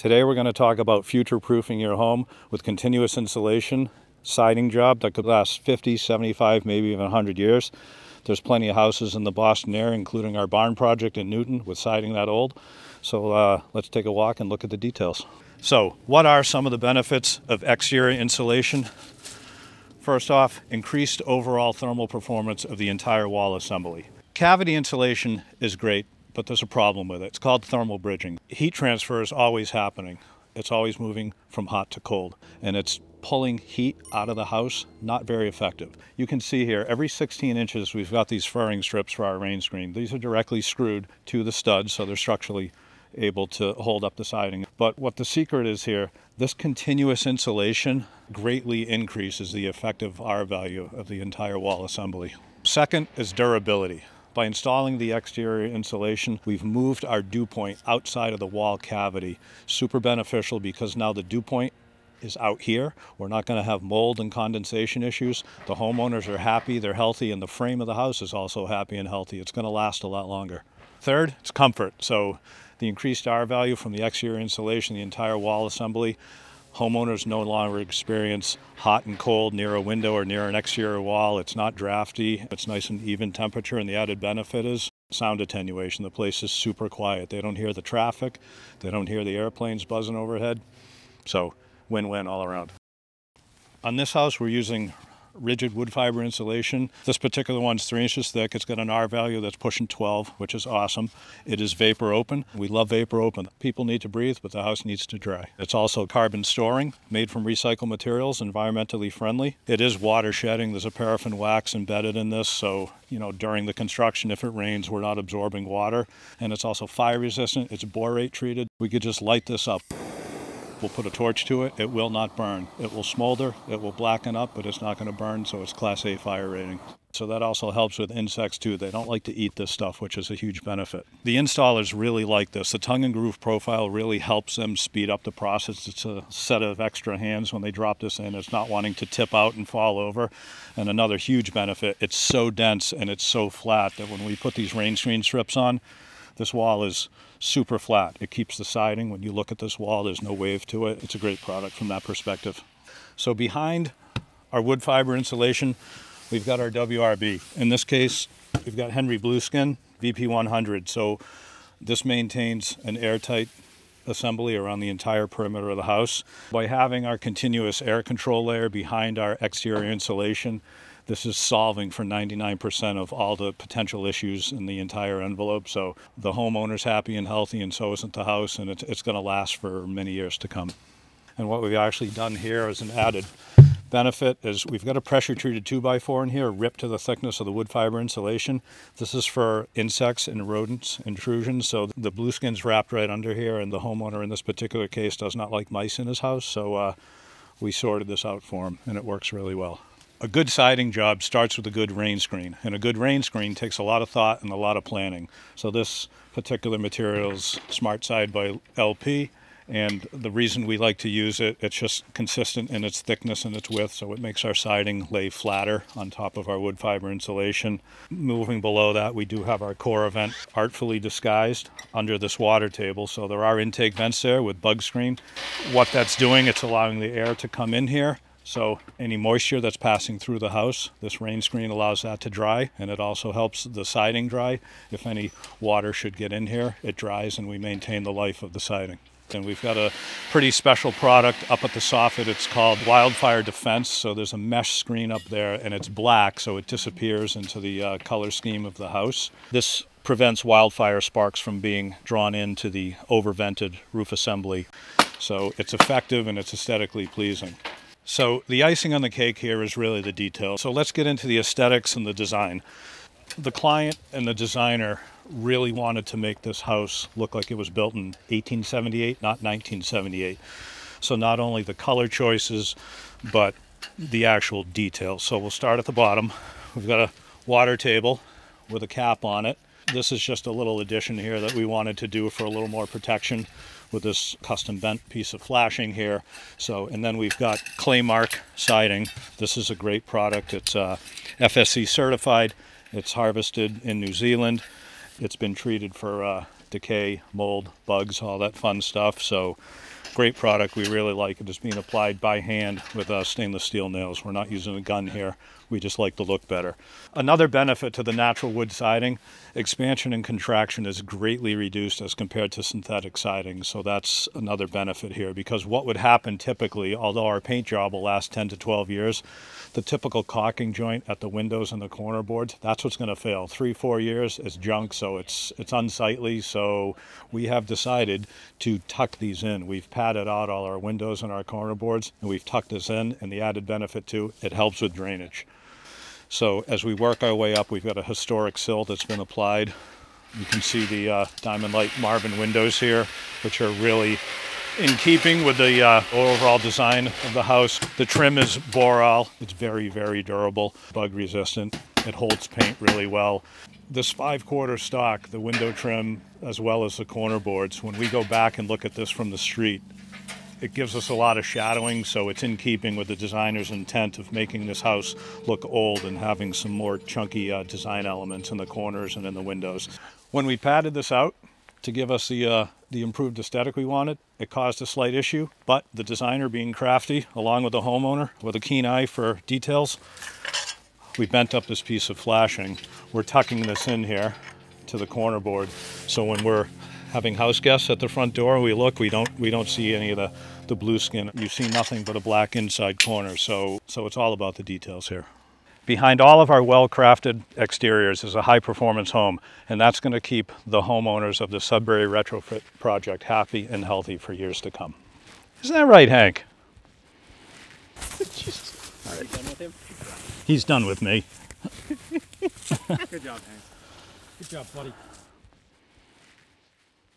Today we're going to talk about future-proofing your home with continuous insulation siding job that could last 50, 75, maybe even 100 years. There's plenty of houses in the Boston area, including our barn project in Newton with siding that old. So uh, let's take a walk and look at the details. So what are some of the benefits of exterior insulation? First off, increased overall thermal performance of the entire wall assembly. Cavity insulation is great but there's a problem with it. It's called thermal bridging. Heat transfer is always happening. It's always moving from hot to cold, and it's pulling heat out of the house, not very effective. You can see here, every 16 inches, we've got these furring strips for our rain screen. These are directly screwed to the studs, so they're structurally able to hold up the siding. But what the secret is here, this continuous insulation greatly increases the effective R value of the entire wall assembly. Second is durability. By installing the exterior insulation, we've moved our dew point outside of the wall cavity. Super beneficial because now the dew point is out here. We're not going to have mold and condensation issues. The homeowners are happy, they're healthy, and the frame of the house is also happy and healthy. It's going to last a lot longer. Third, it's comfort. So the increased R value from the exterior insulation, the entire wall assembly, Homeowners no longer experience hot and cold near a window or near an exterior wall. It's not drafty. It's nice and even temperature, and the added benefit is sound attenuation. The place is super quiet. They don't hear the traffic. They don't hear the airplanes buzzing overhead. So win-win all around. On this house, we're using rigid wood fiber insulation. This particular one's three inches thick. It's got an R value that's pushing 12, which is awesome. It is vapor open. We love vapor open. People need to breathe, but the house needs to dry. It's also carbon storing, made from recycled materials, environmentally friendly. It is water shedding. There's a paraffin wax embedded in this, so you know during the construction, if it rains, we're not absorbing water. And it's also fire resistant. It's borate treated. We could just light this up. We'll put a torch to it. It will not burn. It will smolder. It will blacken up, but it's not going to burn, so it's Class A fire rating. So that also helps with insects too. They don't like to eat this stuff, which is a huge benefit. The installers really like this. The tongue and groove profile really helps them speed up the process. It's a set of extra hands when they drop this in. It's not wanting to tip out and fall over. And another huge benefit, it's so dense and it's so flat that when we put these rain screen strips on, this wall is super flat. It keeps the siding. When you look at this wall, there's no wave to it. It's a great product from that perspective. So behind our wood fiber insulation, we've got our WRB. In this case, we've got Henry Blueskin VP100. So this maintains an airtight assembly around the entire perimeter of the house. By having our continuous air control layer behind our exterior insulation, this is solving for 99% of all the potential issues in the entire envelope. So the homeowner's happy and healthy, and so isn't the house, and it's, it's going to last for many years to come. And what we've actually done here is an added benefit is we've got a pressure treated 2x4 in here, ripped to the thickness of the wood fiber insulation. This is for insects and rodents intrusions. So the Blueskin's wrapped right under here, and the homeowner in this particular case does not like mice in his house. So uh, we sorted this out for him, and it works really well. A good siding job starts with a good rain screen, and a good rain screen takes a lot of thought and a lot of planning. So this particular material is SmartSide by LP, and the reason we like to use it, it's just consistent in its thickness and its width, so it makes our siding lay flatter on top of our wood fiber insulation. Moving below that, we do have our core vent artfully disguised under this water table, so there are intake vents there with bug screen. What that's doing, it's allowing the air to come in here so any moisture that's passing through the house, this rain screen allows that to dry and it also helps the siding dry. If any water should get in here, it dries and we maintain the life of the siding. And we've got a pretty special product up at the soffit. It's called Wildfire Defense. So there's a mesh screen up there and it's black, so it disappears into the uh, color scheme of the house. This prevents wildfire sparks from being drawn into the overvented roof assembly. So it's effective and it's aesthetically pleasing. So the icing on the cake here is really the detail. So let's get into the aesthetics and the design. The client and the designer really wanted to make this house look like it was built in 1878, not 1978. So not only the color choices, but the actual details. So we'll start at the bottom. We've got a water table with a cap on it. This is just a little addition here that we wanted to do for a little more protection with this custom bent piece of flashing here. So, and then we've got Claymark siding. This is a great product. It's uh, FSC certified. It's harvested in New Zealand. It's been treated for uh, decay, mold, bugs, all that fun stuff. So great product. We really like it. It's being applied by hand with uh, stainless steel nails. We're not using a gun here. We just like the look better. Another benefit to the natural wood siding, expansion and contraction is greatly reduced as compared to synthetic siding. So that's another benefit here because what would happen typically, although our paint job will last 10 to 12 years, the typical caulking joint at the windows and the corner boards, that's what's going to fail. Three, four years is junk, so it's it's unsightly. So we have decided to tuck these in. We've padded out all our windows and our corner boards, and we've tucked this in. And the added benefit too, it helps with drainage. So as we work our way up, we've got a historic sill that's been applied. You can see the uh, Diamond Light Marvin windows here, which are really in keeping with the uh, overall design of the house. The trim is Boral. It's very, very durable, bug resistant. It holds paint really well. This five quarter stock, the window trim, as well as the corner boards, when we go back and look at this from the street, it gives us a lot of shadowing, so it's in keeping with the designer's intent of making this house look old and having some more chunky uh, design elements in the corners and in the windows. When we padded this out to give us the uh, the improved aesthetic we wanted, it caused a slight issue, but the designer being crafty, along with the homeowner with a keen eye for details, we bent up this piece of flashing. We're tucking this in here to the corner board, so when we're having house guests at the front door, we look, we don't we don't see any of the, the Blueskin. You see nothing but a black inside corner. So so it's all about the details here. Behind all of our well-crafted exteriors is a high-performance home, and that's going to keep the homeowners of the Sudbury Retrofit Project happy and healthy for years to come. Isn't that right, Hank? All right. Done with him? He's done with me. Good job, Hank. Good job, buddy.